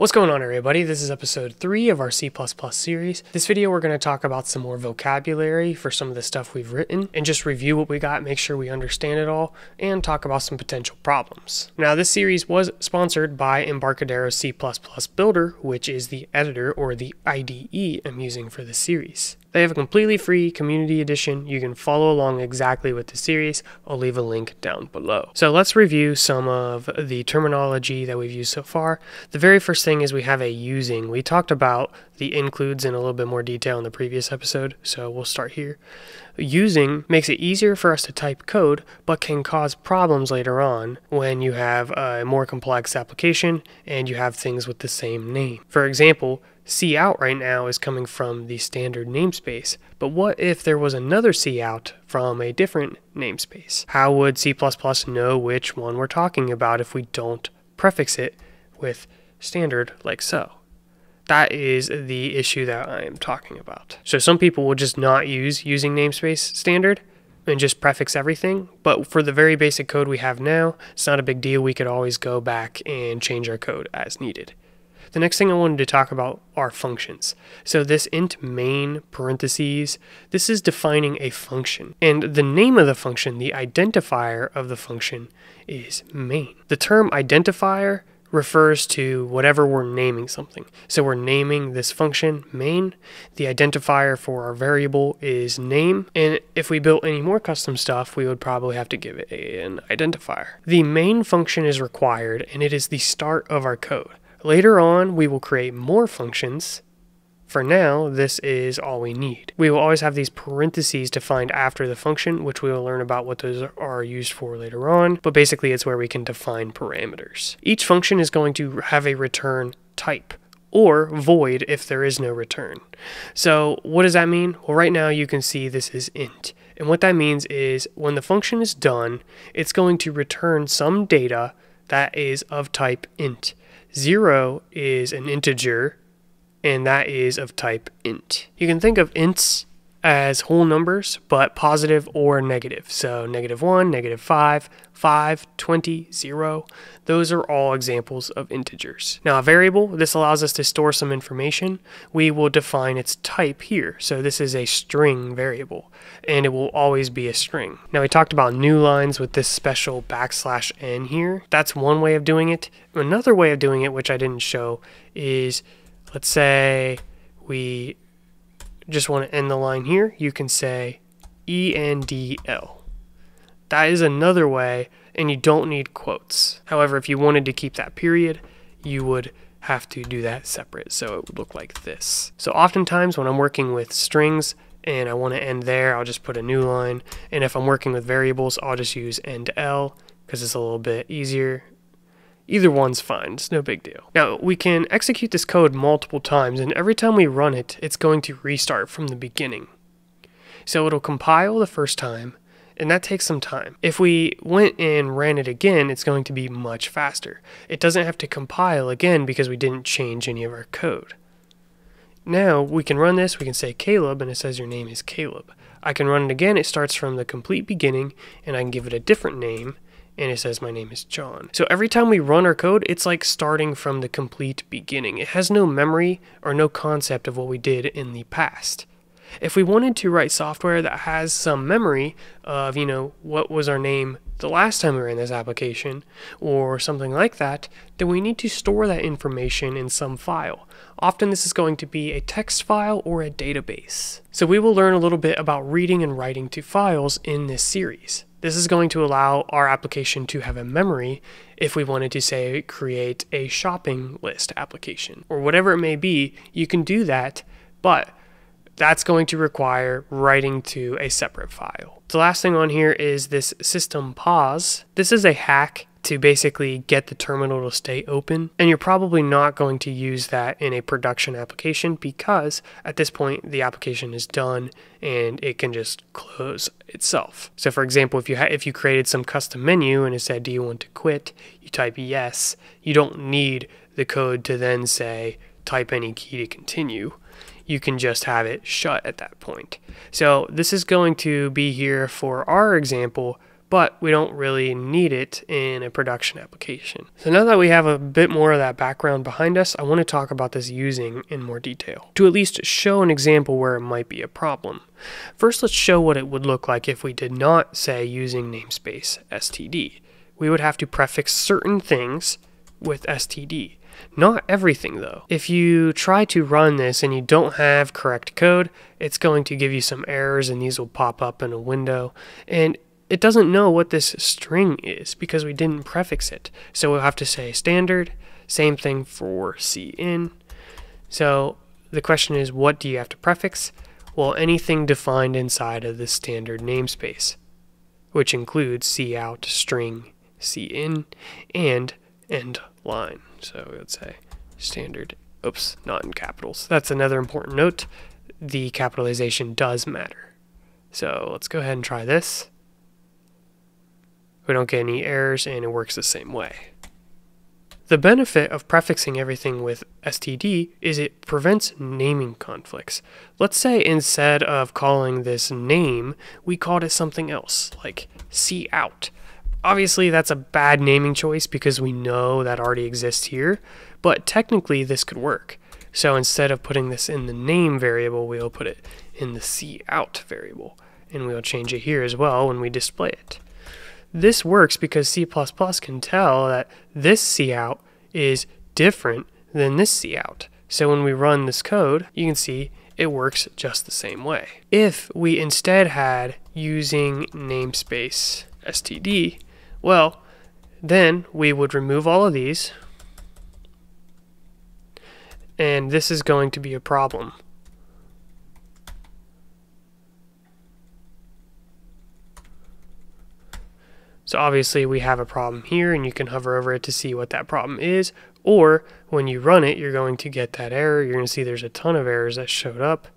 What's going on everybody? This is episode 3 of our C++ series. This video we're going to talk about some more vocabulary for some of the stuff we've written and just review what we got, make sure we understand it all, and talk about some potential problems. Now this series was sponsored by Embarcadero C++ Builder, which is the editor or the IDE I'm using for the series. They have a completely free community edition. You can follow along exactly with the series. I'll leave a link down below. So let's review some of the terminology that we've used so far. The very first thing is we have a using. We talked about the includes in a little bit more detail in the previous episode, so we'll start here. Using makes it easier for us to type code, but can cause problems later on when you have a more complex application and you have things with the same name. For example, C out right now is coming from the standard namespace, but what if there was another C out from a different namespace? How would C++ know which one we're talking about if we don't prefix it with standard like so? That is the issue that I am talking about. So some people will just not use using namespace standard and just prefix everything. But for the very basic code we have now, it's not a big deal. We could always go back and change our code as needed. The next thing I wanted to talk about are functions. So this int main parentheses, this is defining a function. And the name of the function, the identifier of the function is main. The term identifier refers to whatever we're naming something. So we're naming this function main. The identifier for our variable is name. And if we built any more custom stuff, we would probably have to give it an identifier. The main function is required and it is the start of our code. Later on, we will create more functions. For now, this is all we need. We will always have these parentheses defined after the function, which we will learn about what those are used for later on, but basically it's where we can define parameters. Each function is going to have a return type or void if there is no return. So what does that mean? Well, right now you can see this is int. And what that means is when the function is done, it's going to return some data that is of type int. Zero is an integer, and that is of type int. You can think of ints as whole numbers, but positive or negative. So negative 1, negative 5, 5, 20, 0. Those are all examples of integers. Now a variable, this allows us to store some information. We will define its type here. So this is a string variable, and it will always be a string. Now we talked about new lines with this special backslash n here. That's one way of doing it. Another way of doing it, which I didn't show, is let's say we just want to end the line here, you can say ENDL. That is another way, and you don't need quotes. However, if you wanted to keep that period, you would have to do that separate, so it would look like this. So oftentimes when I'm working with strings and I want to end there, I'll just put a new line. And if I'm working with variables, I'll just use end L because it's a little bit easier Either one's fine, it's no big deal. Now, we can execute this code multiple times, and every time we run it, it's going to restart from the beginning. So it'll compile the first time, and that takes some time. If we went and ran it again, it's going to be much faster. It doesn't have to compile again because we didn't change any of our code. Now we can run this, we can say Caleb, and it says your name is Caleb. I can run it again, it starts from the complete beginning, and I can give it a different name, and it says my name is John. So every time we run our code, it's like starting from the complete beginning. It has no memory or no concept of what we did in the past. If we wanted to write software that has some memory of, you know, what was our name the last time we ran this application or something like that, then we need to store that information in some file. Often this is going to be a text file or a database. So we will learn a little bit about reading and writing to files in this series. This is going to allow our application to have a memory if we wanted to say create a shopping list application or whatever it may be, you can do that, but that's going to require writing to a separate file. The last thing on here is this system pause. This is a hack to basically get the terminal to stay open. And you're probably not going to use that in a production application because at this point the application is done and it can just close itself. So for example, if you if you created some custom menu and it said do you want to quit, you type yes, you don't need the code to then say type any key to continue. You can just have it shut at that point. So this is going to be here for our example but we don't really need it in a production application. So now that we have a bit more of that background behind us, I want to talk about this using in more detail to at least show an example where it might be a problem. First, let's show what it would look like if we did not say using namespace std. We would have to prefix certain things with std. Not everything though. If you try to run this and you don't have correct code, it's going to give you some errors and these will pop up in a window. And it doesn't know what this string is because we didn't prefix it. So we'll have to say standard, same thing for cin. So the question is, what do you have to prefix? Well, anything defined inside of the standard namespace, which includes cout, string, cin, and end line. So let's say standard, oops, not in capitals. That's another important note. The capitalization does matter. So let's go ahead and try this. We don't get any errors and it works the same way. The benefit of prefixing everything with std is it prevents naming conflicts. Let's say instead of calling this name, we called it something else, like cout. Obviously, that's a bad naming choice because we know that already exists here, but technically this could work. So instead of putting this in the name variable, we'll put it in the cout variable, and we'll change it here as well when we display it. This works because C++ can tell that this cout is different than this cout. So when we run this code, you can see it works just the same way. If we instead had using namespace std, well, then we would remove all of these, and this is going to be a problem. So obviously we have a problem here and you can hover over it to see what that problem is. Or when you run it, you're going to get that error. You're going to see there's a ton of errors that showed up.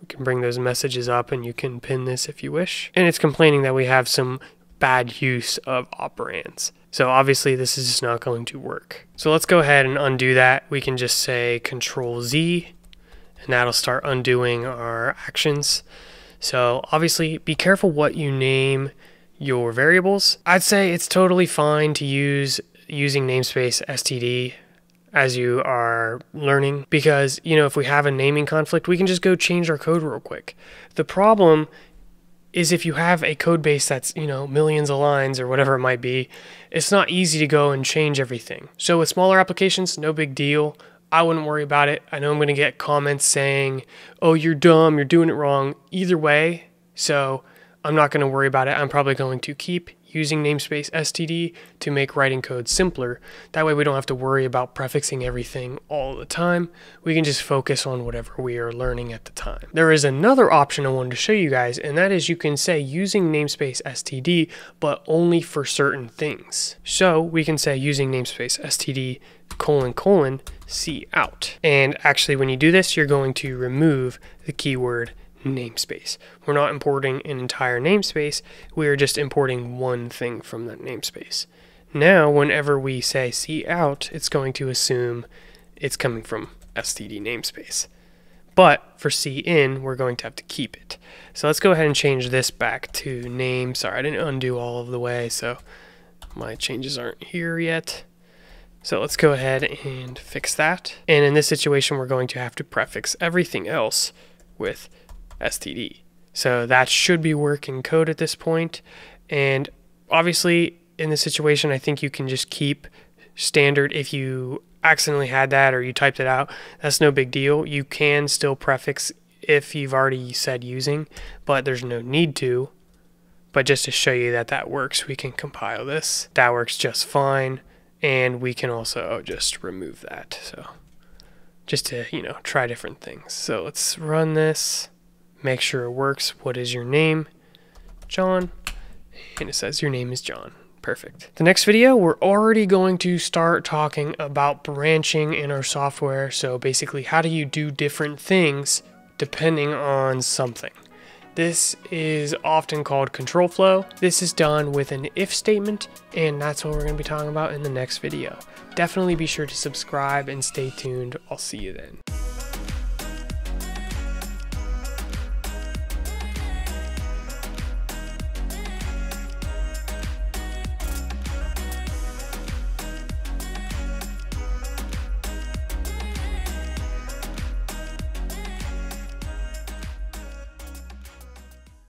We can bring those messages up and you can pin this if you wish. And it's complaining that we have some bad use of operands. So obviously this is just not going to work. So let's go ahead and undo that. We can just say Control Z and that'll start undoing our actions. So obviously be careful what you name your variables. I'd say it's totally fine to use using namespace std as you are learning because you know if we have a naming conflict we can just go change our code real quick. The problem is if you have a code base that's you know millions of lines or whatever it might be it's not easy to go and change everything. So with smaller applications no big deal I wouldn't worry about it. I know I'm going to get comments saying, oh, you're dumb, you're doing it wrong. Either way, so I'm not going to worry about it. I'm probably going to keep using namespace std to make writing code simpler. That way we don't have to worry about prefixing everything all the time. We can just focus on whatever we are learning at the time. There is another option I wanted to show you guys, and that is you can say using namespace std, but only for certain things. So we can say using namespace std colon colon c out. And actually when you do this, you're going to remove the keyword namespace. We're not importing an entire namespace, we are just importing one thing from that namespace. Now, whenever we say cout, it's going to assume it's coming from std namespace. But for cin, we're going to have to keep it. So let's go ahead and change this back to name. Sorry, I didn't undo all of the way, so my changes aren't here yet. So let's go ahead and fix that. And in this situation, we're going to have to prefix everything else with std. So that should be working code at this point. And obviously, in this situation, I think you can just keep standard if you accidentally had that or you typed it out. That's no big deal. You can still prefix if you've already said using, but there's no need to. But just to show you that that works, we can compile this. That works just fine. And we can also just remove that. So just to, you know, try different things. So let's run this make sure it works. What is your name? John. And it says your name is John. Perfect. The next video, we're already going to start talking about branching in our software. So basically, how do you do different things depending on something? This is often called control flow. This is done with an if statement, and that's what we're going to be talking about in the next video. Definitely be sure to subscribe and stay tuned. I'll see you then.